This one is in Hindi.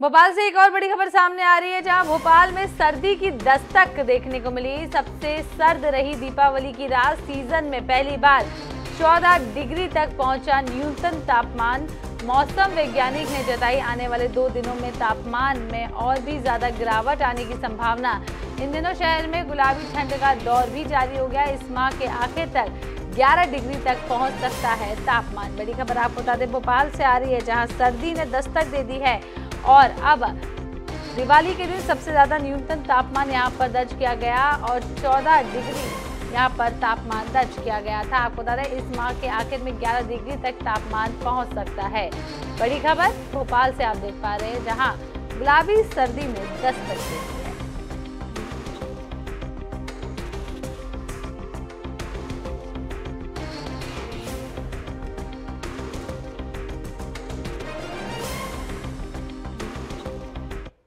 भोपाल से एक और बड़ी खबर सामने आ रही है, जहाँ भोपाल में सर्दी की दस्तक देखने को मिली। सबसे सर्द रही दीपावली की रात, सीज़न में पहली बार 14 डिग्री तक पहुँचा न्यूनतम तापमान। मौसम वैज्ञानिक ने जताई, आने वाले दो दिनों में तापमान में और भी ज़्यादा गिरावट आने की संभावना। इन दिनों शहर में गुलाबी ठंड का दौर भी जारी हो गया। इस माह के आखिर तक 11 डिग्री तक पहुँच सकता है तापमान। बड़ी खबर आपको बता दें, भोपाल से आ रही है, जहाँ सर्दी ने दस्तक दे दी है और अब दिवाली के दिन सबसे ज़्यादा न्यूनतम तापमान यहाँ पर दर्ज किया गया और 14 डिग्री यहाँ पर तापमान दर्ज किया गया था। आपको बता दें, इस माह के आखिर में 11 डिग्री तक तापमान पहुँच सकता है। बड़ी खबर, भोपाल से आप देख पा रहे हैं, जहाँ गुलाबी सर्दी में दस्तक